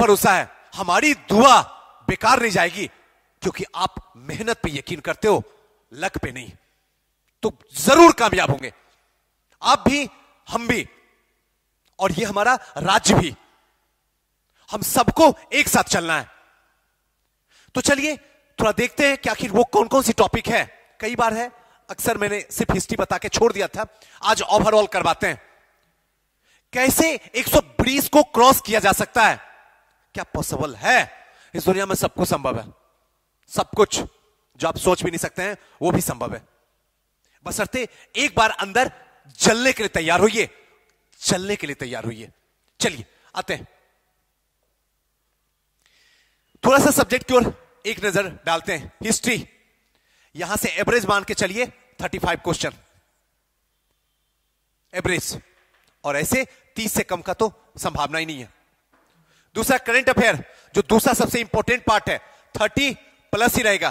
भरोसा है। हमारी दुआ बेकार नहीं जाएगी, क्योंकि आप मेहनत पे यकीन करते हो, लक पे नहीं। तो ज़रूर कामयाब होंगे। आप भी, हम भी, और ये हमारा राज्य भी। हम सबको एक साथ चलना है। तो चलिए, थोड़ा देखते हैं कि आखिर वो कौन कौन सी टॉपिक है। कई बार है, अक्सर मैंने सिर्फ़ हिस्ट्री बता के छोड़ दिया था। आज ओवरऑल करवाते हैं। कैसे 120 को क्रॉस किया जा सकता है? क्या पॉसिबल है? इस दुनिया में सब कुछ संभव है। सब कुछ, जो आप सोच भी नहीं सकते हैं, वो भी संभव है। बस बसरते एक बार अंदर जलने के लिए तैयार होइए। चलने के लिए तैयार होइए। चलिए, आते हैं। थोड़ा सा सब्जेक्ट की ओर एक नज़र डालते हैं। हिस्ट्री यहाँ से एवरेज मान के चलिए 35 क्वेश्चन एवरेज और ऐसे 30 से कम का तो संभावना ही नहीं है। दूसरा करंट अफेयर जो दूसरा सबसे इंपॉर्टेंट पार्ट है 30 प्लस ही रहेगा।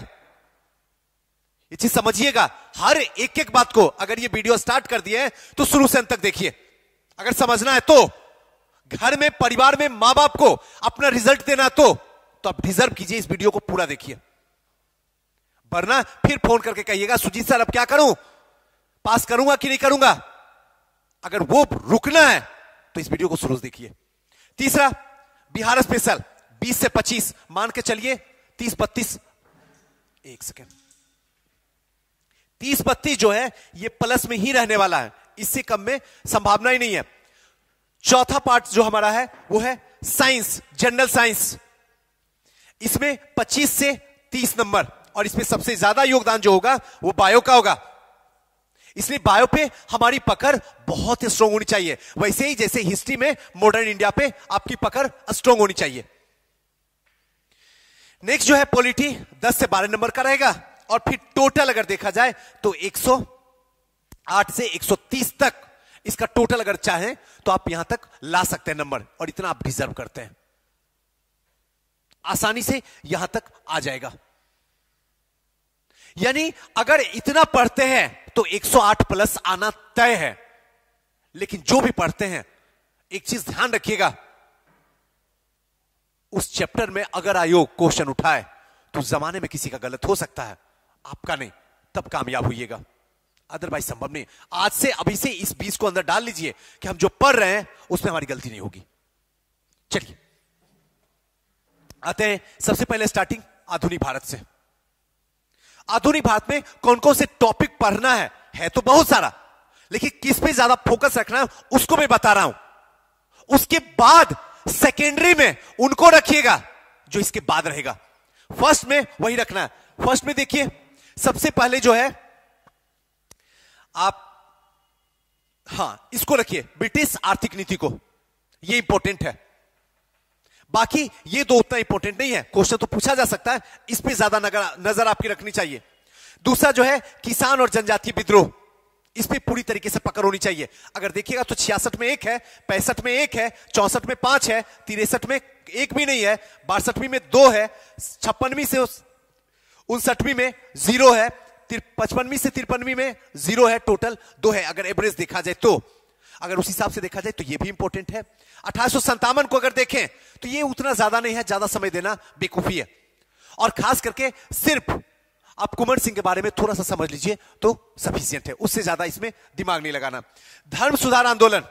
ये चीज़ समझिएगा, हर एक एक बात को अगर ये वीडियो स्टार्ट कर दिए तो शुरू से अंत तक देखिए। अगर समझना है तो घर में, परिवार में माँ बाप को अपना रिज़ल्ट देना तो तो आप डिजर्व कीजिए इस वीडियो को पूरा देखिए। वरना फिर फ़ोन करके कहिएगा, सुजीत सर, अब क्या करूँ? पास करूँगा कि नहीं करूँगा? अगर वो रुकना है तो इस वीडियो को शुरू देखिए। तीसरा बिहार स्पेशल 20 से 25 मान के चलिए 30 बत्तीस। एक सेकेंड। 30 बत्तीस जो है, ये प्लस में ही रहने वाला है इससे कम में संभावना ही नहीं है। चौथा पार्ट जो हमारा है, वो है साइंस, जनरल साइंस। इसमें 25 से 30 नंबर, और इसमें सबसे ज़्यादा योगदान जो होगा, वो बायो का होगा। इसलिए बायो पे हमारी पकड़ बहुत स्ट्रांग होनी चाहिए। वैसे ही जैसे हिस्ट्री में मॉडर्न इंडिया पे आपकी पकड़ स्ट्रांग होनी चाहिए। नेक्स्ट जो है पॉलिटी 10 से 12 नंबर का रहेगा। और फिर टोटल अगर देखा जाए तो 108 से 130 तक इसका टोटल अगर चाहें तो आप यहाँ तक ला सकते हैं नंबर। और इतना आप डिजर्व करते हैं। आसानी से यहाँ तक आ जाएगा। यानी अगर इतना पढ़ते हैं तो 108 प्लस आना तय है। लेकिन जो भी पढ़ते हैं, एक चीज़ ध्यान रखिएगा, उस चैप्टर में अगर आयोग क्वेश्चन उठाए तो जमाने में किसी का गलत हो सकता है, आपका नहीं, तब कामयाब होइएगा। अदरवाइज़ संभव नहीं। आज से अभी से इस बीस को अंदर डाल लीजिए कि हम जो पढ़ रहे हैं, उसमें हमारी गलती नहीं होगी। चलिए। आते हैं, सबसे पहले स्टार्टिंग आधुनिक भारत से। आधुनिक भारत में कौन कौन से टॉपिक पढ़ना है? है तो बहुत सारा। लेकिन किस पे ज़्यादा फोकस रखना है, उसको मैं बता रहा हूँ। उसके बाद सेकेंडरी में उनको रखिएगा, जो इसके बाद रहेगा। फ़र्स्ट में वही रखना है। फ़र्स्ट में देखिए, सबसे पहले जो है, आप, हाँ, इसको रखिए, ब्रिटिश आर्थिक नीति को। यह इंपॉर्टेंट है। बाकी ये दो उतना इंपॉर्टेंट नहीं है। क्वेश्चन तो पूछा जा सकता है, इस पर ज़्यादा नज़र आपकी रखनी चाहिए। दूसरा जो है, किसान और जनजातीय विद्रोह। इस पे पूरी तरीके से पकड़ होनी चाहिए। अगर देखिएगा तो छियासठ में एक है, पैंसठ में एक है, चौसठ में पाँच है, तिरसठ में एक भी नहीं है, बासठवीं में दो है, छप्पनवीं से उनसठवीं में ज़ीरो है पचपनवीं से तिरपनवीं में ज़ीरो है टोटल दो है। अगर एवरेज देखा जाए तो। अगर उस हिसाब से देखा जाए तो ये भी इंपॉर्टेंट है। अठारह को अगर देखें तो ये उतना ज़्यादा नहीं है, ज़्यादा समय देना बेकूफी है। और खास करके सिर्फ़ आप कुंवर सिंह के बारे में थोड़ा सा समझ लीजिए तो सफिशियंट है। उससे ज़्यादा इसमें दिमाग नहीं लगाना। धर्म सुधार आंदोलन,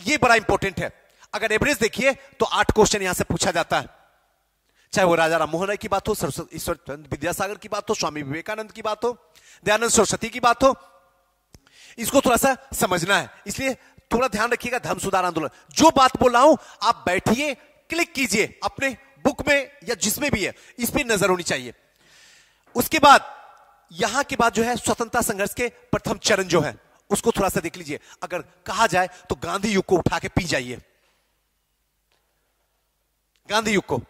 ये बड़ा इंपॉर्टेंट है। अगर एवरेज देखिए तो आठ क्वेश्चन यहाँ से पूछा जाता है। चाहे वो राजा राम मोहन राय की बात हो ईश्वर विद्यासागर की बात हो, स्वामी विवेकानंद की बात हो, दयानंद सरस्वती की बात हो, इसको थोड़ा सा समझना है। इसलिए थोड़ा ध्यान रखिएगा, धर्म सुधार आंदोलन। जो बात बोल रहा हूँ, आप बैठिए, क्लिक कीजिए अपने बुक में या जिसमें भी है, इस पर नज़र होनी चाहिए। उसके बाद, यहाँ के बाद जो है, स्वतंत्रता संघर्ष के प्रथम चरण जो है, उसको थोड़ा सा देख लीजिए। अगर कहा जाए तो गांधी युग को उठा के पी जाइए। गांधी युग को।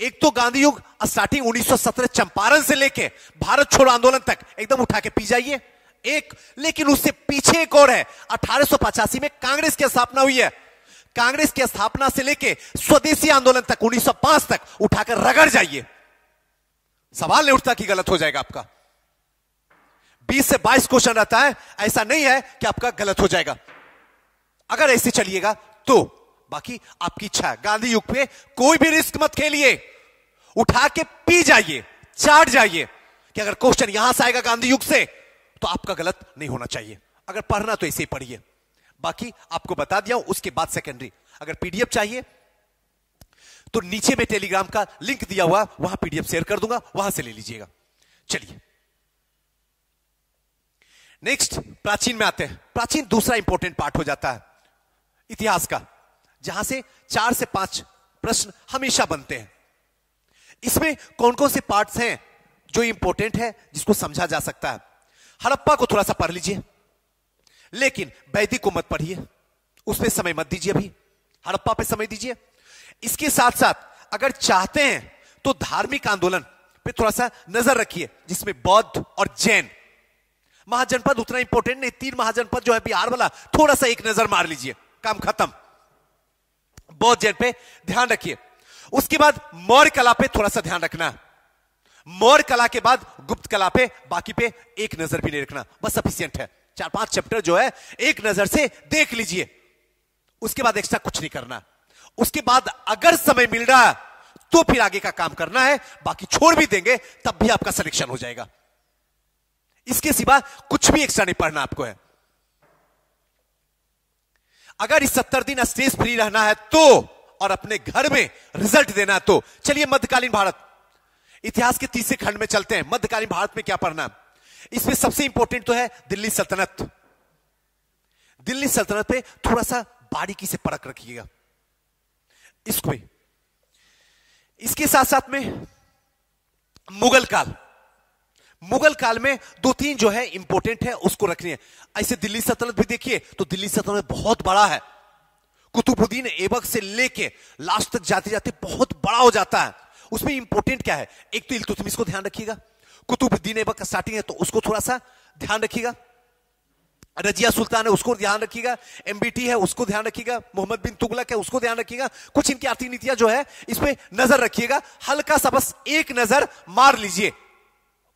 एक तो गांधी युग स्टार्टिंग 1917 चंपारण से लेके भारत छोड़ो आंदोलन तक, एकदम उठा के पी जाइए। एक, लेकिन उससे पीछे एक और है। अठारह में कांग्रेस की स्थापना हुई है। कांग्रेस की स्थापना से लेके स्वदेशी आंदोलन तक 1905 तक उठाकर रगड़ जाइए। सवाल नहीं उठता कि गलत हो जाएगा आपका। 20 से 22 क्वेश्चन रहता है, ऐसा नहीं है कि आपका गलत हो जाएगा। अगर ऐसे चलिएगा तो बाकी आपकी इच्छा गांधी युग पे कोई भी रिस्क मत खेलिए। उठा के पी जाइए, चाट जाइए। कि अगर क्वेश्चन यहाँ से आएगा गांधी युग से तो आपका गलत नहीं होना चाहिए। अगर पढ़ना तो ऐसे ही पढ़िए। बाकी आपको बता दिया उसके बाद सेकेंडरी अगर पीडीएफ चाहिए तो नीचे में टेलीग्राम का लिंक दिया हुआ, वहाँ पीडीएफ शेयर कर दूँगा, वहाँ से ले लीजिएगा। चलिए। नेक्स्ट प्राचीन में आते हैं। प्राचीन दूसरा इंपॉर्टेंट पार्ट हो जाता है। इतिहास का, जहाँ से चार से पाँच प्रश्न हमेशा बनते हैं। इसमें कौन कौन से पार्ट्स हैं जो इंपॉर्टेंट है, जिसको समझा जा सकता है? हड़प्पा को थोड़ा सा पढ़ लीजिए। लेकिन वैदिक को मत पढ़िए। उसमें समय मत दीजिए अभी। हड़प्पा पे समय दीजिए। इसके साथ साथ अगर चाहते हैं तो धार्मिक आंदोलन पे थोड़ा सा नज़र रखिए, जिसमें बौद्ध और जैन। महाजनपद उतना इंपॉर्टेंट नहीं, तीन महाजनपद जो है बिहार वाला, थोड़ा सा एक नज़र मार लीजिए। काम खत्म। बौद्ध जैन पे ध्यान रखिए। उसके बाद मौर्य कला पे थोड़ा सा ध्यान रखना। मौर्य कला के बाद गुप्त कला पे, बाकी पे एक नज़र भी नहीं रखना। बस सफिशियंट है। चार पाँच चैप्टर जो है, एक नज़र से देख लीजिए। उसके बाद एक्स्ट्रा कुछ नहीं करना। उसके बाद अगर समय मिल रहा तो फिर आगे का काम करना है। बाकी छोड़ भी देंगे, तब भी आपका सिलेक्शन हो जाएगा। इसके सिवा कुछ भी एक्स्ट्रा नहीं पढ़ना आपको है। अगर इस सत्तर दिन स्टेज फ्री रहना है तो और अपने घर में रिज़ल्ट देना है तो चलिए मध्यकालीन भारत। इतिहास के तीसरे खंड में चलते हैं। मध्यकालीन भारत में क्या पढ़ना इसमें सबसे इंपॉर्टेंट तो है दिल्ली सल्तनत। दिल्ली सल्तनत पे थोड़ा सा बारीकी से परख रखिएगा। इसको इसके साथ साथ में मुगल काल। मुगल काल में दो तीन जो है इंपॉर्टेंट है, उसको रखनी है। ऐसे दिल्ली सल्तनत भी देखिए तो दिल्ली सल्तनत बहुत बड़ा है। कुतुबुद्दीन एबक से लेके लास्ट तक जाते जाते बहुत बड़ा हो जाता है। उसमें इंपॉर्टेंट क्या है? एक तो इल्तुतमिश को ध्यान रखिएगा। कुतुबुद्दीन ऐबक का स्टार्टिंग है तो उसको थोड़ा सा ध्यान रखिएगा। रजिया सुल्तान है, उसको ध्यान रखिएगा। एमबीटी है, उसको ध्यान रखिएगा। मोहम्मद बिन तुगलक है, उसको ध्यान रखिएगा। कुछ इनकी आर्थिक नीतियाँ जो है, इसमें नज़र रखिएगा। हल्का सा बस एक नज़र मार लीजिए।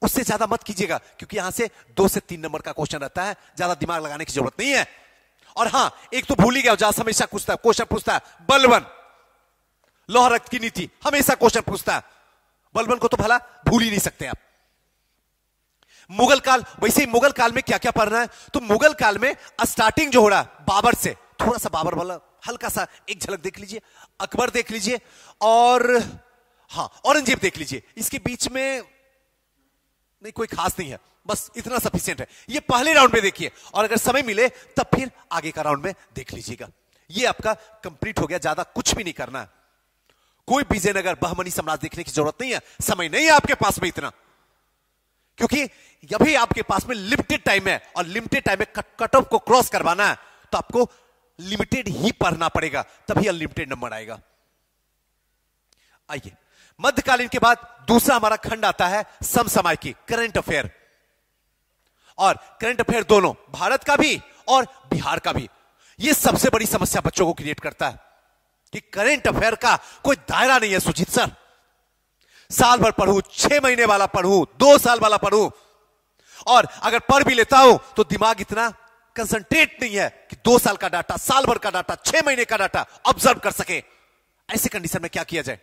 उससे ज़्यादा मत कीजिएगा, क्योंकि यहाँ से दो से तीन नंबर का क्वेश्चन रहता है। ज़्यादा दिमाग लगाने की ज़रूरत नहीं है। और हाँ, एक तो भूल ही गया, जहाँ हमेशा पूछता है क्वेश्चन पूछता है, बलवन। लोह रक्त की नीति, हमेशा क्वेश्चन पूछता है। बलवन को तो भला भूल ही नहीं सकते आप। मुगल काल, वैसे ही मुगल काल में क्या क्या पढ़ना है? तो मुगल काल में स्टार्टिंग जो हो रहा है, बाबर से थोड़ा सा बाबर वाला हल्का सा एक झलक देख लीजिए, अकबर देख लीजिए, और हाँ औरंगज़ेब देख लीजिए। इसके बीच में नहीं, कोई खास नहीं है, बस इतना सफिशियंट है। ये पहले राउंड में देखिए, और अगर समय मिले, तब फिर आगे का राउंड में देख लीजिएगा। ये आपका कंप्लीट हो गया, ज़्यादा कुछ भी नहीं करना है। कोई विजयनगर बहमनी साम्राज्य देखने की ज़रूरत नहीं है, समय नहीं है आपके पास में इतना। क्योंकि अभी आपके पास में लिमिटेड टाइम है, और लिमिटेड टाइम में कट ऑफ़ को क्रॉस करवाना है तो आपको लिमिटेड ही पढ़ना पड़ेगा, तभी अनलिमिटेड नंबर आएगा। आइए, मध्यकालीन के बाद दूसरा हमारा खंड आता है समसमाय की करंट अफेयर और करंट अफेयर दोनों, भारत का भी और बिहार का भी। यह सबसे बड़ी समस्या बच्चों को क्रिएट करता है। कि करंट अफेयर का कोई दायरा नहीं है सुजीत सर। साल भर पढ़ू, छह महीने वाला पढ़ू, दो साल वाला पढ़ू। और अगर पढ़ भी लेता हूँ तो दिमाग इतना कंसंट्रेट नहीं है कि दो साल का डाटा, साल भर का डाटा, छह महीने का डाटा ऑब्ज़र्व कर सके। ऐसे कंडीशन में क्या किया जाए?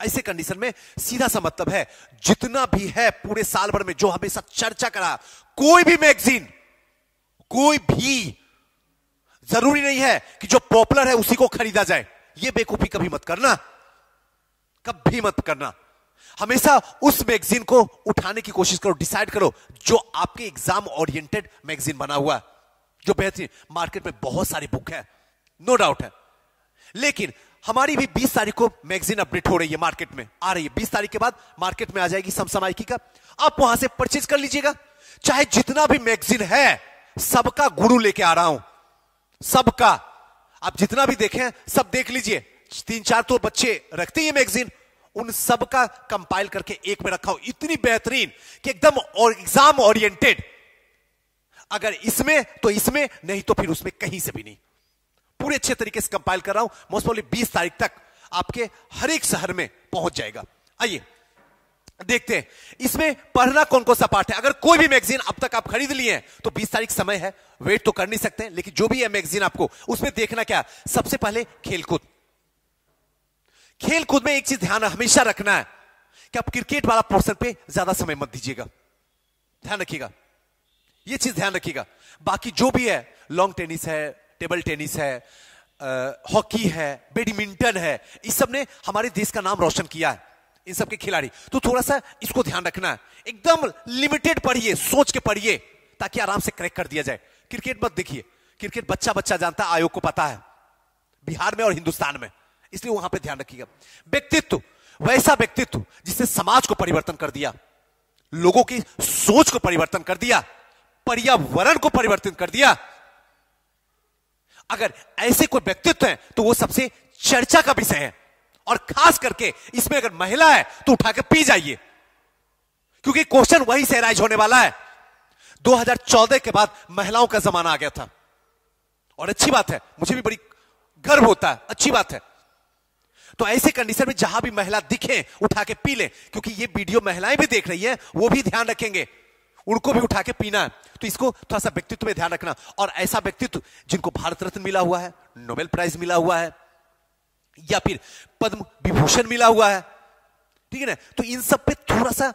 ऐसे कंडीशन में सीधा सा मतलब है, जितना भी है पूरे साल भर में जो हमेशा चर्चा करा, कोई भी मैगजीन कोई भी, ज़रूरी नहीं है कि जो पॉपुलर है उसी को खरीदा जाए। यह बेकूफी कभी मत करना। कभी मत करना। हमेशा उस मैगजीन को उठाने की कोशिश करो, डिसाइड करो, जो आपके एग्ज़ाम ओरिएंटेड मैगजीन बना हुआ है, जो बेहतरीन। मार्केट में बहुत सारी बुक है, नो डाउट है। लेकिन हमारी भी 20 तारीख को मैगजीन अपडेट हो रही है मार्केट में, आ रही है। 20 तारीख के बाद मार्केट में आ जाएगी समसमायिकी का। आप वहाँ से परचेज कर लीजिएगा। चाहे जितना भी मैगजीन है, सबका गुरु लेके आ रहा हूँ। सबका। आप जितना भी देखें, सब देख लीजिए। तीन चार तो बच्चे रखते ही मैगजीन उन सब का कंपाइल करके एक में रखा हो। इतनी बेहतरीन कि एकदम और एग्ज़ाम ओरिएंटेड अगर इसमें तो इसमें, नहीं तो फिर उसमें कहीं से भी नहीं। पूरे अच्छे तरीके से कंपाइल कर रहा हूँ। मोस्ट प्रॉब्ली बीस तारीख तक आपके हर एक शहर में पहुँच जाएगा। आइए, देखते हैं। इसमें पढ़ना कौन कौन सा पार्ट है? अगर कोई भी मैगजीन अब तक आप खरीद लिए हैं तो 20 तारीख समय है। वेट तो कर नहीं सकते, लेकिन जो भी है मैगजीन आपको, उसमें देखना क्या? सबसे पहले खेलकूद। खेलकूद में एक चीज़ ध्यान हमेशा रखना है कि आप क्रिकेट वाला पोर्शन पे ज़्यादा समय मत दीजिएगा। ध्यान रखिएगा। ये चीज़ ध्यान रखिएगा। बाकी जो भी है लॉन्ग टेनिस है टेबल टेनिस है हॉकी है बैडमिंटन है, इस सबने हमारे देश का नाम रोशन किया है, इन सब के खिलाड़ी। तो थोड़ा सा इसको ध्यान रखना है। एकदम लिमिटेड पढ़िए, सोच के पढ़िए, ताकि आराम से क्रैक कर दिया जाए। क्रिकेट मत देखिए। क्रिकेट बच्चा बच्चा जानता है, आयोग को पता है। बिहार में और हिंदुस्तान में। इसलिए वहाँ पे ध्यान रखिएगा। व्यक्तित्व, वैसा व्यक्तित्व जिसने समाज को परिवर्तन कर दिया, लोगों की सोच को परिवर्तन कर दिया, पर्यावरण को परिवर्तन कर दिया। अगर ऐसे कोई व्यक्तित्व है तो वो सबसे चर्चा का विषय है। और खास करके इसमें अगर महिला है तो उठाकर पी जाइए। क्योंकि क्वेश्चन वही से राइज होने वाला है। 2014 के बाद महिलाओं का जमाना आ गया था। और अच्छी बात है, मुझे भी बड़ी गर्व होता है, अच्छी बात है। तो ऐसे कंडीशन में जहाँ भी महिला दिखे, उठा के पी ले, क्योंकि ये वीडियो महिलाएँ भी देख रही हैं, वो भी ध्यान रखेंगे। उनको भी उठा के पीना है। तो इसको थोड़ा सा व्यक्तित्व में ध्यान रखना। और ऐसा व्यक्तित्व जिनको भारत रत्न मिला हुआ है नोबेल प्राइज मिला हुआ है, या फिर पद्म विभूषण मिला हुआ है, ठीक है ना? तो इन सब पे थोड़ा सा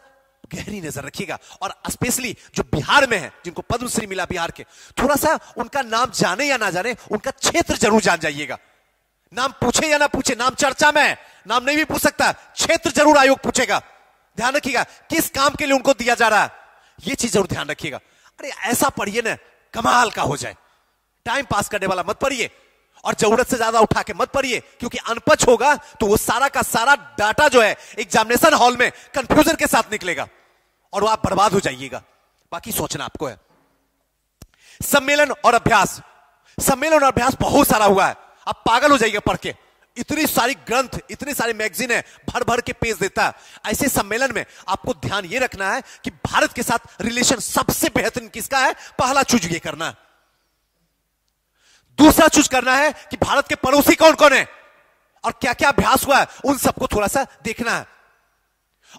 गहरी नज़र रखिएगा। और स्पेशली जो बिहार में है, जिनको पद्मश्री मिला बिहार के थोड़ा सा उनका नाम जाने या ना जाने, उनका क्षेत्र ज़रूर जान जाइएगा। नाम पूछे या ना पूछे, नाम चर्चा में नाम नहीं भी पूछ सकता, क्षेत्र ज़रूर आयोग पूछेगा। ध्यान रखिएगा, किस काम के लिए उनको दिया जा रहा है, ये चीज़ ज़रूर ध्यान रखिएगा। अरे ऐसा पढ़िए ना, कमाल का हो जाए। टाइम पास करने वाला मत पढ़िए, और ज़रूरत से ज़्यादा उठा के मत पढ़िए, क्योंकि अनपच होगा तो वो सारा का सारा डाटा जो है एग्जामिनेशन हॉल में कंफ्यूजन के साथ निकलेगा। और आप बर्बाद हो जाइएगा। बाकी सोचना आपको है। सम्मेलन और अभ्यास। सम्मेलन और अभ्यास बहुत सारा हुआ है। आप पागल हो जाइएगा पढ़ के। इतनी सारी ग्रंथ, इतनी सारी मैगजीन है भर भर के पेज देता है। ऐसे सम्मेलन में आपको ध्यान ये रखना है कि भारत के साथ रिलेशन सबसे बेहतरीन किसका है? पहला चूज़ ये करना है। दूसरा चूज़ करना है कि भारत के पड़ोसी कौन कौन है? और क्या क्या अभ्यास हुआ है? उन सबको थोड़ा सा देखना है।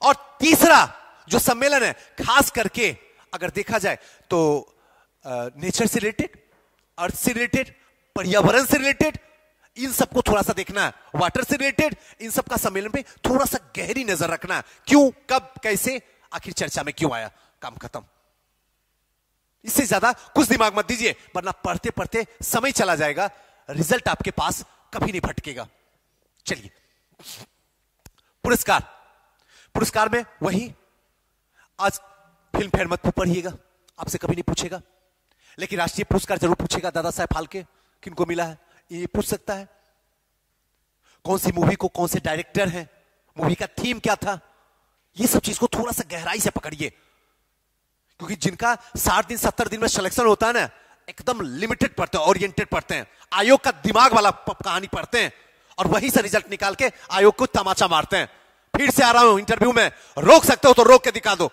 और तीसरा जो सम्मेलन है, खास करके अगर देखा जाए तो नेचर से रिलेटेड अर्थ से रिलेटेड पर्यावरण से रिलेटेड इन सबको थोड़ा सा देखना है। वाटर से रिलेटेड इन सबका सम्मेलन में थोड़ा सा गहरी नज़र रखना है। क्यों, कब, कैसे, आखिर चर्चा में क्यों आया? काम खत्म। इससे ज़्यादा कुछ दिमाग मत दीजिए, वरना पढ़ते पढ़ते समय चला जाएगा रिज़ल्ट आपके पास कभी नहीं भटकेगा। चलिए। पुरस्कार। पुरस्कार में वही आज फ़िल्म फेयर मत पढ़िएगा आपसे कभी नहीं पूछेगा। लेकिन राष्ट्रीय पुरस्कार ज़रूर पूछेगा दादा साहेब फालके, किनको मिला है? ये पूछ सकता है। कौन सी मूवी को कौन से डायरेक्टर हैं? मूवी का थीम क्या था? ये सब चीज़ को थोड़ा सा गहराई से पकड़िए। क्योंकि जिनका साठ दिन, सत्तर दिन में सिलेक्शन होता है ना, एकदम लिमिटेड पढ़ते हैं ओरिएंटेड पढ़ते हैं। आयोग का दिमाग वाला कहानी पढ़ते हैं और वहीं से रिज़ल्ट निकाल के आयोग को तमाचा मारते हैं। फिर से आ रहा हूँ इंटरव्यू में। रोक सकते हो तो रोक के दिखा दो।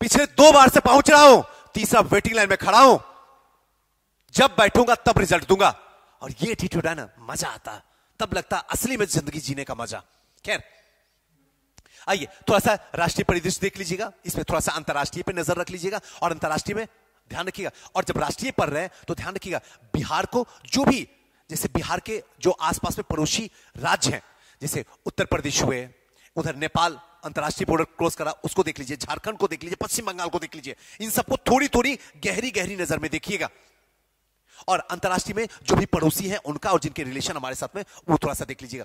पिछले दो बार से पहुँच रहा हूँ तीसरा वेटिंग लाइन में खड़ा हूँ जब बैठूँगा, तब रिज़ल्ट दूँगा। और ये एटीट्यूड है ना, मज़ा आता तब लगता असली में ज़िंदगी जीने का मज़ा। खैर, आइए, थोड़ा सा राष्ट्रीय परिदृश्य देख लीजिएगा। इसमें थोड़ा सा अंतरराष्ट्रीय पर नज़र रख लीजिएगा। और अंतरराष्ट्रीय में ध्यान रखिएगा। और जब राष्ट्रीय पढ़ रहे हैं तो ध्यान रखिएगा, बिहार को जो भी, जैसे बिहार के जो आसपास में पड़ोसी राज्य हैं, जैसे उत्तर प्रदेश हुए, उधर नेपाल अंतरराष्ट्रीय बॉर्डर क्रॉस करा, उसको देख लीजिए, झारखंड को देख लीजिए, पश्चिम बंगाल को देख लीजिए, इन सबको थोड़ी थोड़ी गहरी गहरी नज़र में देखिएगा। और अंतरराष्ट्रीय में जो भी पड़ोसी है, उनका और जिनके रिलेशन हमारे साथ में, वो थोड़ा सा देख लीजिएगा।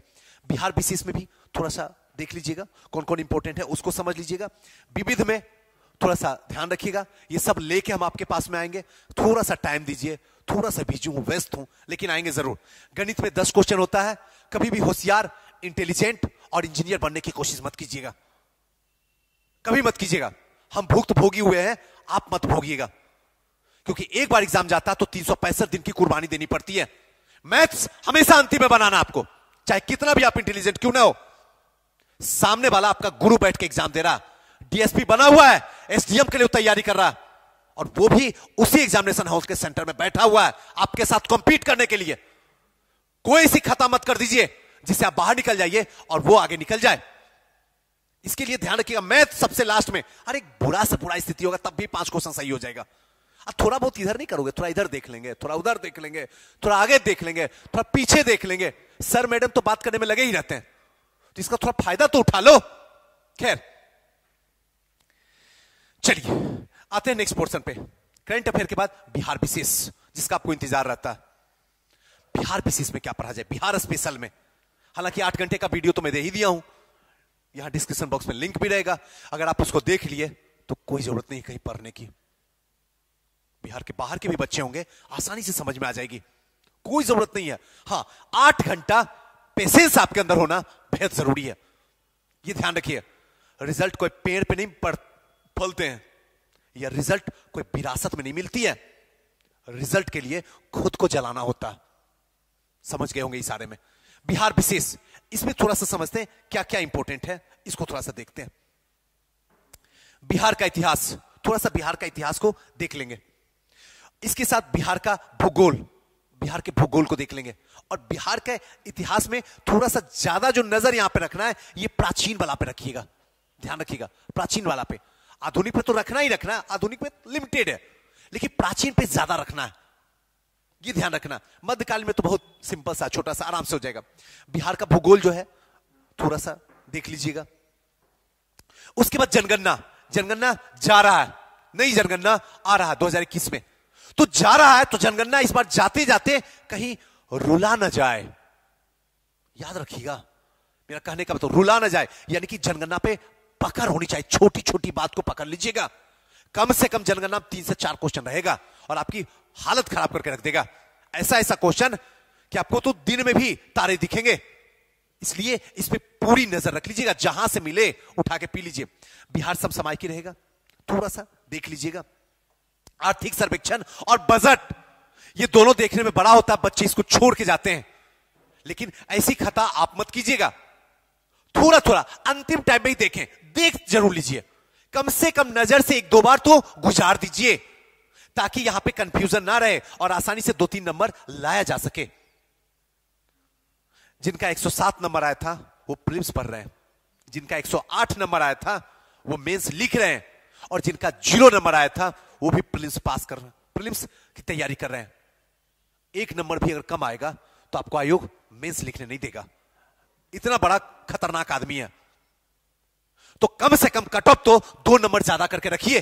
बिहार विशेष में भी थोड़ा सा देख लीजिएगा कौन कौन इंपॉर्टेंट है, उसको समझ लीजिएगा। विविध में थोड़ा सा ध्यान रखिएगा, ये सब लेके हम आपके पास में आएँगे। थोड़ा सा टाइम दीजिए थोड़ा सा बिज़ी हूँ, व्यस्त हूँ, लेकिन आएँगे ज़रूर। गणित में दस क्वेश्चन होता है, कभी भी होशियार इंटेलिजेंट और इंजीनियर बनने की कोशिश मत कीजिएगा। कभी मत कीजिएगा। हम भुक्त भोगी हुए हैं, आप मत भोगिएगा। क्योंकि एक बार एग्ज़ाम जाता तो तीन सौ पैंसठ दिन की कुर्बानी देनी पड़ती है। मैथ्स हमेशा अंतिम में बनाना आपको। चाहे कितना भी आप इंटेलिजेंट क्यों ना हो। सामने वाला आपका गुरु बैठ के एग्ज़ाम दे रहा। डीएसपी बना हुआ है एसडीएम के लिए तैयारी कर रहा। और वो भी उसी एग्जामिनेशन हाउस के सेंटर में बैठा हुआ है, आपके साथ कंपीट करने के लिए। कोई सी खता मत कर दीजिए, जिससे आप बाहर निकल जाइए और वो आगे निकल जाए। इसके लिए ध्यान रखिएगा मैथ सबसे लास्ट में, अरे बुरा से बुरा स्थिति होगा, तब भी पाँच क्वेश्चन सही हो जाएगा। अब थोड़ा बहुत इधर नहीं करोगे, थोड़ा इधर देख लेंगे, थोड़ा उधर देख लेंगे, थोड़ा आगे देख लेंगे, थोड़ा पीछे देख लेंगे। सर मैडम तो बात करने में लगे ही रहते हैं। तो इसका थोड़ा फ़ायदा तो उठा लो। खैर, चलिए, आते हैं नेक्स्ट पोर्शन पे। करंट अफेयर के बाद बिहार विशेष, जिसका आपको इंतज़ार रहता है। बिहार विशेष में क्या पढ़ा जाए? बिहार स्पेशल में। हालाँकि आठ घंटे का वीडियो तो मैं दे ही दिया हूँ। यहाँ डिस्क्रिप्शन बॉक्स में लिंक भी रहेगा। अगर आप उसको देख लिए तो कोई ज़रूरत नहीं कहीं पढ़ने की। बिहार के बाहर के भी बच्चे होंगे, आसानी से समझ में आ जाएगी। कोई ज़रूरत नहीं है। हाँ आठ घंटा पेशेंस आपके अंदर होना बेहद ज़रूरी है। ये ध्यान रखिए रिज़ल्ट कोई पेड़ पे नहीं पड़, फलते हैं, या रिज़ल्ट कोई विरासत में नहीं मिलती है। रिज़ल्ट के लिए खुद को जलाना होता। समझ गए होंगे इशारे में। बिहार विशेष इसमें थोड़ा सा समझते हैं क्या क्या इंपॉर्टेंट है, इसको थोड़ा सा देखते हैं। बिहार का इतिहास, थोड़ा सा बिहार का इतिहास को देख लेंगे। इसके साथ बिहार का भूगोल, बिहार के भूगोल को देख लेंगे। और बिहार के इतिहास में थोड़ा सा ज़्यादा जो नज़र यहाँ पे रखना है, ये प्राचीन वाला पे रखिएगा। ध्यान रखिएगा, प्राचीन वाला पे। आधुनिक पे तो रखना ही रखना, आधुनिक पे लिमिटेड है। लेकिन प्राचीन पे ज़्यादा रखना है। ये ध्यान रखना। मध्यकाल में तो बहुत सिंपल सा, छोटा सा, आराम से हो जाएगा। बिहार का भूगोल जो है, थोड़ा सा देख लीजिएगा। उसके बाद जनगणना। जनगणना जा रहा है। नई जनगणना आ रहा है 2021 में। तो जा रहा है तो जनगणना इस बार जाते जाते कहीं रुला ना जाए। याद रखिएगा, मेरा कहने का मतलब रुला ना जाए। यानी कि जनगणना पे पकड़ होनी चाहिए। छोटी छोटी बात को पकड़ लीजिएगा। कम से कम जनगणना तीन से चार क्वेश्चन रहेगा। और आपकी हालत खराब करके रख देगा। ऐसा ऐसा क्वेश्चन कि आपको तो दिन में भी तारे दिखेंगे। इसलिए इस पर पूरी नज़र रख लीजिएगा। जहाँ से मिले, उठा के पी लीजिए। बिहार सब समय की रहेगा। थोड़ा सा देख लीजिएगा। आर्थिक सर्वेक्षण और बजट, ये दोनों देखने में बड़ा होता है। बच्चे इसको छोड़ के जाते हैं। लेकिन ऐसी खता आप मत कीजिएगा। थोड़ा थोड़ा अंतिम टाइम में ही देखें। देख ज़रूर लीजिए। कम से कम नज़र से एक दो बार तो गुजार दीजिए। ताकि यहाँ पे कंफ्यूजन ना रहे और आसानी से दो तीन नंबर लाया जा सके। जिनका 107 नंबर आया था, वो प्रिम्स पढ़ रहे हैं। जिनका 108 नंबर आया था, वो मेंस लिख रहे हैं। और जिनका ज़ीरो नंबर आया था, वो भी प्रिलिम्स पास कर रहे हैं। प्रिलिम्स की तैयारी कर रहे हैं। एक नंबर भी अगर कम आएगा तो आपको आयोग मेंस लिखने नहीं देगा। इतना बड़ा खतरनाक आदमी है। तो कम से कम कट ऑफ़ तो दो नंबर ज़्यादा करके रखिए।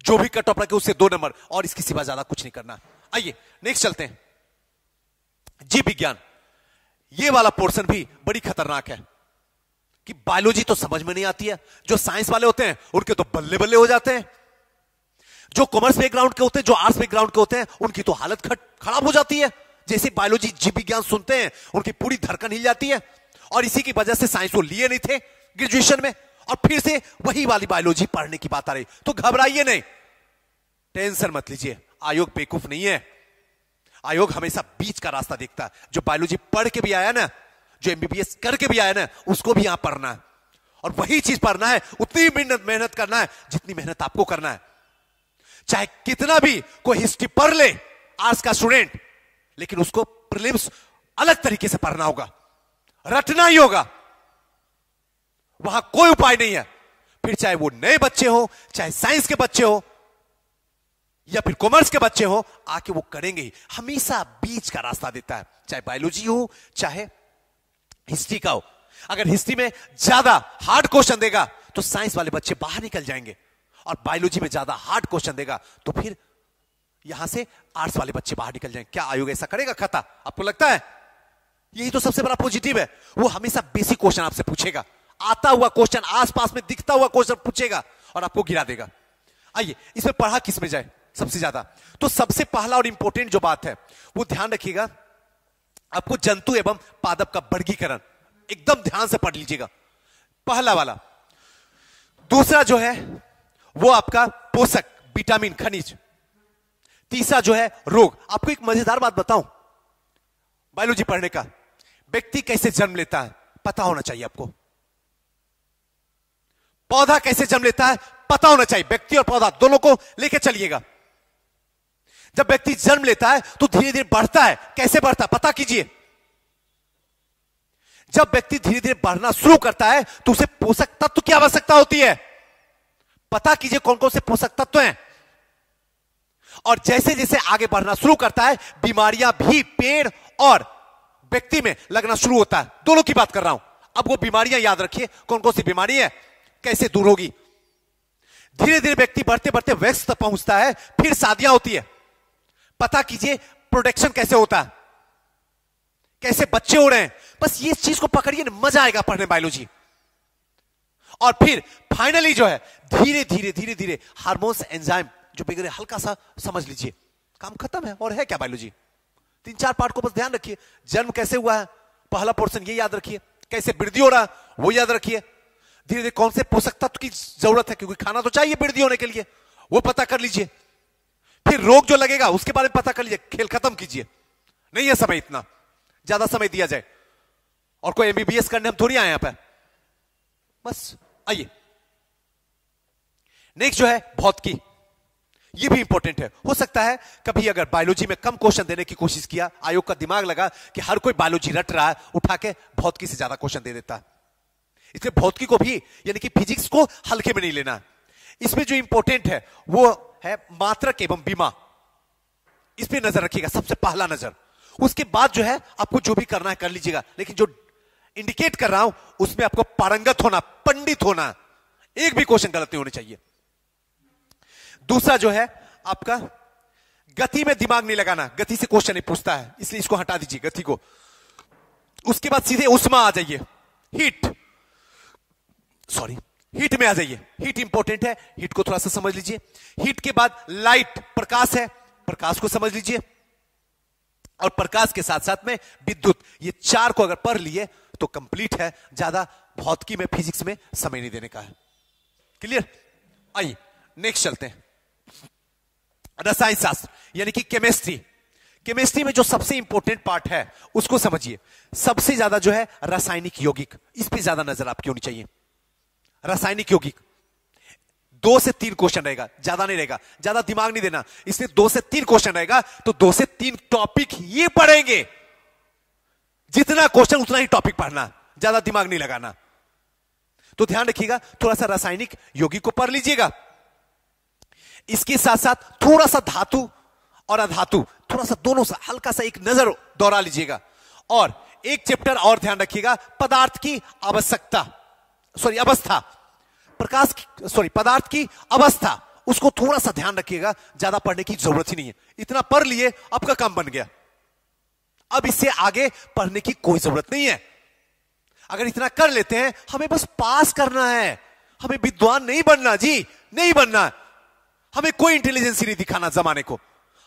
जो भी कट ऑफ़ रखे, उससे दो नंबर। और इसकी सिवा ज़्यादा कुछ नहीं करना। आइए नेक्स्ट चलते हैं। जीव विज्ञान। ये वाला पोर्शन भी बड़ी खतरनाक है कि बायोलॉजी तो समझ में नहीं आती है। जो साइंस वाले होते हैं, उनके तो बल्ले बल्ले हो जाते हैं। जो कॉमर्स बैकग्राउंड के होते हैं, जो आर्ट्स बैकग्राउंड के होते हैं, उनकी तो हालत खराब हो जाती है। जैसे बायोलॉजी जीव विज्ञान सुनते हैं, उनकी पूरी धड़कन हिल जाती है। और इसी की वजह से साइंस वो लिए नहीं थे ग्रेजुएशन में। और फिर से वही वाली बायोलॉजी पढ़ने की बात आ रही। तो घबराइए नहीं। टेंशन मत लीजिए। आयोग बेकूफ नहीं है। आयोग हमेशा बीच का रास्ता देखता है। जो बायोलॉजी पढ़ के भी आया ना, जो एमबीबीएस करके भी आया ना, उसको भी यहाँ पढ़ना है। और वही चीज़ पढ़ना है, उतनी मेहनत मेहनत करना है, जितनी मेहनत आपको करना है। चाहे कितना भी कोई हिस्ट्री पढ़ ले आर्ट्स का स्टूडेंट, लेकिन उसको प्रिलिम्स अलग तरीके से पढ़ना होगा। रटना ही होगा। वहाँ कोई उपाय नहीं है। फिर चाहे वो नए बच्चे हो, चाहे साइंस के बच्चे हो, या फिर कॉमर्स के बच्चे हो, आके वो करेंगे ही। हमेशा बीच का रास्ता देता है। चाहे बायोलॉजी हो, चाहे हिस्ट्री का हो। अगर हिस्ट्री में ज़्यादा हार्ड क्वेश्चन देगा तो साइंस वाले बच्चे बाहर निकल जाएँगे। और बायोलॉजी में ज़्यादा हार्ड क्वेश्चन देगा तो फिर यहाँ से आर्ट्स वाले बच्चे बाहर निकल जाएँगे। क्या आयोग ऐसा करेगा खता? आपको लगता है? यही तो सबसे बड़ा पॉजिटिव है। वो हमेशा बेसिक क्वेश्चन आपसे पूछेगा। आता हुआ क्वेश्चन आसपास में दिखता हुआ क्वेश्चन पूछेगा और आपको गिरा देगा। आइए इसमें पढ़ा किसमें जाए, सबसे ज़्यादा। तो सबसे पहला और इंपॉर्टेंट जो बात है, वो ध्यान रखिएगा, आपको जंतु एवं पादप का वर्गीकरण एकदम ध्यान से पढ़ लीजिएगा। पहला वाला, दूसरा जो है, वो आपका पोषक विटामिन खनिज। तीसरा जो है, रोग। आपको एक मज़ेदार बात बताऊँ, बायोलॉजी पढ़ने का। व्यक्ति कैसे जन्म लेता है, पता होना चाहिए आपको। पौधा कैसे जन्म लेता है, पता होना चाहिए। व्यक्ति और पौधा दोनों को लेकर चलिएगा। जब व्यक्ति जन्म लेता है तो धीरे धीरे बढ़ता है। कैसे बढ़ता है? पता कीजिए। जब व्यक्ति धीरे धीरे बढ़ना शुरू करता है तो उसे पोषक तत्व की आवश्यकता होती है। पता कीजिए कौन कौन से पोषक तत्व हैं। और जैसे जैसे आगे बढ़ना शुरू करता है, बीमारियाँ भी पेड़ और व्यक्ति में लगना शुरू होता है। दोनों की बात कर रहा हूँ। अब वो बीमारियाँ याद रखिए कौन कौन सी बीमारी है? कैसे दूर होगी? धीरे धीरे व्यक्ति बढ़ते बढ़ते वैक्स तक पहुँचता है, फिर शादियाँ होती है। पता कीजिए प्रोटेक्शन कैसे होता है? कैसे बच्चे हो रहे हैं? बस ये चीज़ को पकड़िए ना मज़ा आएगा पढ़ने बायोलॉजी और फिर फाइनली जो है, धीरे धीरे धीरे धीरे हार्मोन्स एंजाइम जो बिगड़े, हल्का सा समझ लीजिए। काम खत्म है, और है क्या बायोलॉजी तीन चार पार्ट को बस ध्यान रखिए। जन्म कैसे हुआ है? पहला पोर्शन ये याद रखिए। कैसे वृद्धि हो रहा है, वो याद रखिए। धीरे धीरे कौन से पोषक तत्व की ज़रूरत है? क्योंकि खाना तो चाहिए वृद्धि होने के लिए। वो पता कर लीजिए। फिर रोग जो लगेगा, उसके बारे में पता कर लीजिए। खेल खत्म कीजिए। नहीं है समय इतना। ज़्यादा समय दिया जाए। और कोई एमबीबीएस करने हम थोड़ी आए यहाँ पर। बस, आइए। नेक्स्ट जो है भौतिकी ये भी इंपॉर्टेंट है। हो सकता है, कभी अगर बायोलॉजी में कम क्वेश्चन देने की कोशिश किया, आयोग का दिमाग लगा कि हर कोई बायोलॉजी रट रहा है, उठा के भौतिकी से ज़्यादा क्वेश्चन दे देता है। इसलिए भौतिकी को भी, यानी कि फिजिक्स को हल्के में नहीं लेना। इसमें जो इंपॉर्टेंट है, वो है मात्रक एवं बीमा। इस पर नज़र रखिएगा, सबसे पहला नज़र। उसके बाद जो है, आपको जो भी करना है, कर लीजिएगा। लेकिन जो इंडिकेट कर रहा हूँ, उसमें आपको पारंगत होना, पंडित होना, एक भी क्वेश्चन गलत नहीं होने चाहिए। दूसरा जो है, आपका गति में दिमाग नहीं लगाना, गति से क्वेश्चन नहीं पूछता है, इसलिए इसको हटा दीजिए, गति को। उसके बाद सीधे उष्मा आ जाइए। हीट सॉरी हीट में आ जाइए। हीट इंपॉर्टेंट है। हीट को थोड़ा सा समझ लीजिए। हीट के बाद लाइट प्रकाश है। प्रकाश को समझ लीजिए। और प्रकाश के साथ साथ में विद्युत। ये चार को अगर पढ़ लिए तो कंप्लीट है। ज़्यादा भौतिकी में फिजिक्स में समय नहीं देने का है। क्लियर आइए नेक्स्ट चलते हैं। रसायन शास्त्र यानी कि केमिस्ट्री केमिस्ट्री में जो सबसे इंपॉर्टेंट पार्ट है, उसको समझिए। सबसे ज़्यादा जो है, रासायनिक यौगिक। इस पर ज़्यादा नज़र आपकी होनी चाहिए। रासायनिक यौगिक। दो से तीन क्वेश्चन रहेगा, ज़्यादा नहीं रहेगा, ज़्यादा दिमाग नहीं देना। इसलिए दो से तीन क्वेश्चन रहेगा तो दो से तीन टॉपिक ये पढ़ेंगे। जितना क्वेश्चन उतना ही टॉपिक पढ़ना, ज़्यादा दिमाग नहीं लगाना। तो ध्यान रखिएगा, थोड़ा सा रासायनिक यौगिक को पढ़ लीजिएगा। इसके साथ साथ थोड़ा सा धातु और अधातु, थोड़ा सा दोनों सा, हल्का सा एक नज़र दोहरा लीजिएगा। और एक चैप्टर और ध्यान रखिएगा, पदार्थ की आवश्यकता। सॉरी, अवस्था। प्रकाश सॉरी, पदार्थ की अवस्था। उसको थोड़ा सा ध्यान रखिएगा, ज़्यादा पढ़ने की ज़रूरत ही नहीं है। इतना पढ़ लिए आपका काम बन गया। अब इससे आगे पढ़ने की कोई ज़रूरत नहीं है। अगर इतना कर लेते हैं, हमें बस पास करना है। हमें विद्वान नहीं बनना, जी, नहीं बनना। हमें कोई इंटेलिजेंस नहीं दिखाना जमाने को।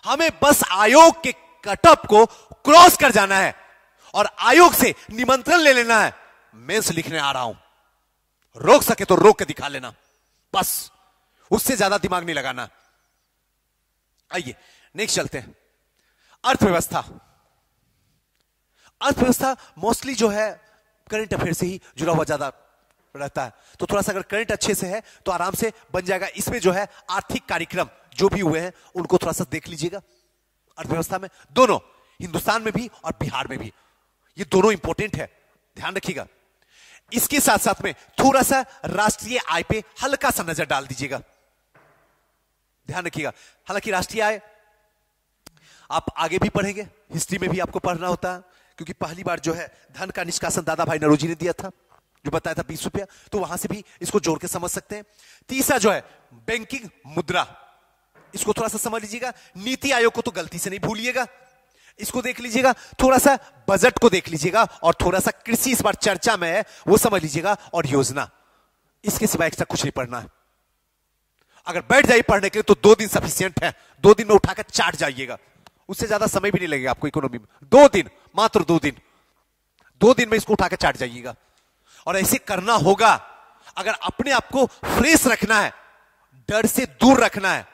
हमें बस आयोग के कटअप को क्रॉस कर जाना है। और आयोग से निमंत्रण ले लेना है। मेंस लिखने आ रहा हूँ। रोक सके तो रोक के दिखा लेना। बस, उससे ज़्यादा दिमाग नहीं लगाना। आइए नेक्स्ट चलते हैं। अर्थव्यवस्था। अर्थव्यवस्था मोस्टली जो है करंट अफेयर से ही जुड़ा हुआ ज़्यादा रहता है। तो थोड़ा सा अगर करंट अच्छे से है तो आराम से बन जाएगा। इसमें जो है, आर्थिक कार्यक्रम जो भी हुए हैं, उनको थोड़ा सा देख लीजिएगा। अर्थव्यवस्था में दोनों, हिंदुस्तान में भी और बिहार में भी। ये दोनों इंपॉर्टेंट है। ध्यान रखिएगा। इसके साथ साथ में थोड़ा सा राष्ट्रीय आय पे हल्का सा नज़र डाल दीजिएगा। ध्यान रखिएगा, हालाँकि राष्ट्रीय आय, आप आगे भी पढ़ेंगे, हिस्ट्री में भी आपको पढ़ना होता है क्योंकि पहली बार जो है धन का निष्कासन दादा भाई नरोजी ने दिया था, जो बताया था बीस रुपया तो वहाँ से भी इसको जोड़ के समझ सकते हैं। तीसरा जो है, बैंकिंग मुद्रा, इसको थोड़ा सा समझ लीजिएगा, नीति आयोग को तो गलती से नहीं भूलिएगा इसको देख लीजिएगा थोड़ा सा बजट को देख लीजिएगा और थोड़ा सा कृषि इस बार चर्चा में है, वो समझ लीजिएगा और योजना। इसके सिवा एक्स्ट्रा कुछ नहीं पढ़ना है। अगर बैठ जाइए पढ़ने के लिए तो दो दिन सफिशियंट है। दो दिन में उठाकर चाट जाइएगा। उससे ज़्यादा समय भी नहीं लगेगा आपको इकोनॉमी में। दो दिन, मात्र दो दिन। दो दिन में इसको उठाकर चाट जाइएगा। और ऐसे करना होगा। अगर अपने आप को फ्रेश रखना है, डर से दूर रखना है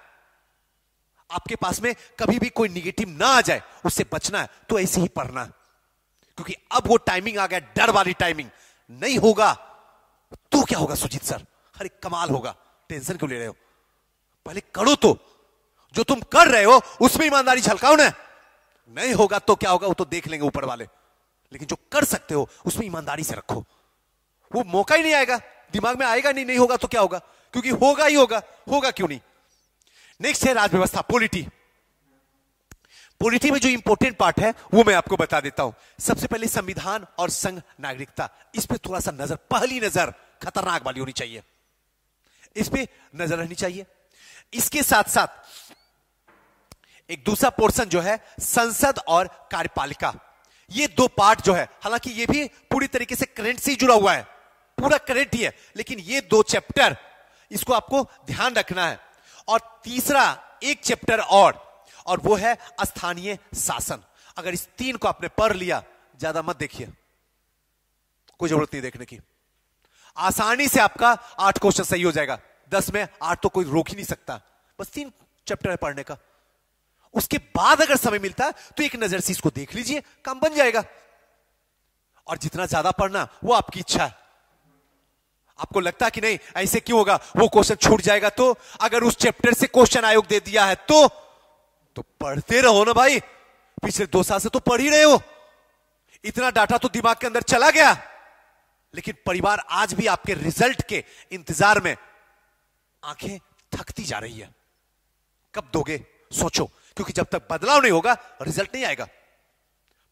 आपके पास में कभी भी कोई निगेटिव ना आ जाए, उससे बचना है तो ऐसे ही पढ़ना। क्योंकि अब वो टाइमिंग आ गया, डर वाली टाइमिंग नहीं होगा तो क्या होगा सुजीत सर? अरे कमाल होगा। टेंशन क्यों ले रहे हो? पहले करो तो। जो तुम कर रहे हो, उसमें ईमानदारी झलकाओ ना। नहीं होगा तो क्या होगा, वो तो देख लेंगे ऊपर वाले। लेकिन जो कर सकते हो, उसमें ईमानदारी से रखो। वो मौका ही नहीं आएगा। दिमाग में आएगा नहीं नहीं होगा तो क्या होगा? क्योंकि होगा ही होगा। होगा क्यों नहीं? नेक्स्ट है राज व्यवस्था पोलिटी पॉलिटी में जो इंपॉर्टेंट पार्ट है, वो मैं आपको बता देता हूँ। सबसे पहले संविधान और संघ नागरिकता। इस पर थोड़ा सा नज़र, पहली नज़र खतरनाक वाली होनी चाहिए। इस पर नज़र रहनी चाहिए। इसके साथ साथ एक दूसरा पोर्शन जो है, संसद और कार्यपालिका। ये दो पार्ट जो है, हालाँकि ये भी पूरी तरीके से करंट से जुड़ा हुआ है। पूरा करंट ही है, लेकिन ये दो चैप्टर इसको आपको ध्यान रखना है। और तीसरा, एक चैप्टर और और वो है स्थानीय शासन। अगर इस तीन को आपने पढ़ लिया, ज़्यादा मत देखिए। कोई ज़रूरत नहीं देखने की। आसानी से आपका आठ क्वेश्चन सही हो जाएगा। दस में आठ तो कोई रोक ही नहीं सकता। बस तीन चैप्टर है पढ़ने का। उसके बाद अगर समय मिलता है तो एक नज़र से इसको देख लीजिए, काम बन जाएगा। और जितना ज़्यादा पढ़ना, वो आपकी इच्छा है। आपको लगता कि नहीं, ऐसे क्यों होगा? वो क्वेश्चन छूट जाएगा तो अगर उस चैप्टर से क्वेश्चन आयोग दे दिया है तो तो पढ़ते रहो ना भाई। पिछले दो साल से तो पढ़ ही रहे हो। इतना डाटा तो दिमाग के अंदर चला गया। लेकिन परिवार आज भी आपके रिज़ल्ट के इंतज़ार में। आँखें थकती जा रही है। कब दोगे? सोचो, क्योंकि जब तक बदलाव नहीं होगा, रिज़ल्ट नहीं आएगा।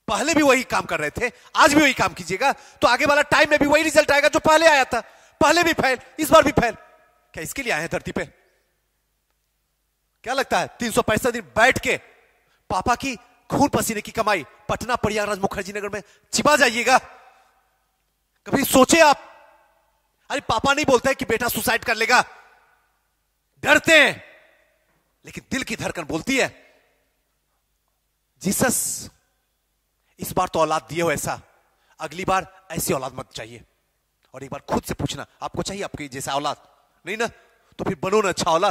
पहले भी वही काम कर रहे थे, आज भी वही काम कीजिएगा। तो आगे वाला टाइम में भी वही रिज़ल्ट आएगा जो पहले आया था। पहले भी फैल, इस बार भी फैल। क्या इसके लिए आए हैं धरती पे? क्या लगता है, तीन दिन बैठ के पापा की खून पसीने की कमाई पटना प्रयागराज मुखर्जी नगर में चिपा जाइएगा? कभी सोचे आप? अरे, पापा नहीं बोलते कि बेटा सुसाइड कर लेगा। डरते हैं, लेकिन दिल की धड़कन बोलती है। जीसस, इस बार तो औलाद दिए हो ऐसा। अगली बार ऐसी औलाद मत चाहिए। और एक बार खुद से पूछना, आपको चाहिए आपकी जैसा औलाद? नहीं ना? तो फिर बनो ना अच्छा औलाद।